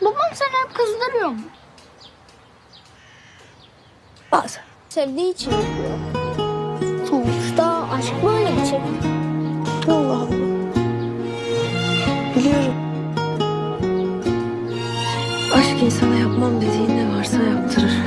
Babam seni hep kızdırıyor mu? Bazen. Sevdiği için yapıyor. Sonuçta aşk böyle bir şey. Allah Allah. Biliyorum. Aşk insana yapmam dediğin ne varsa yaptırır.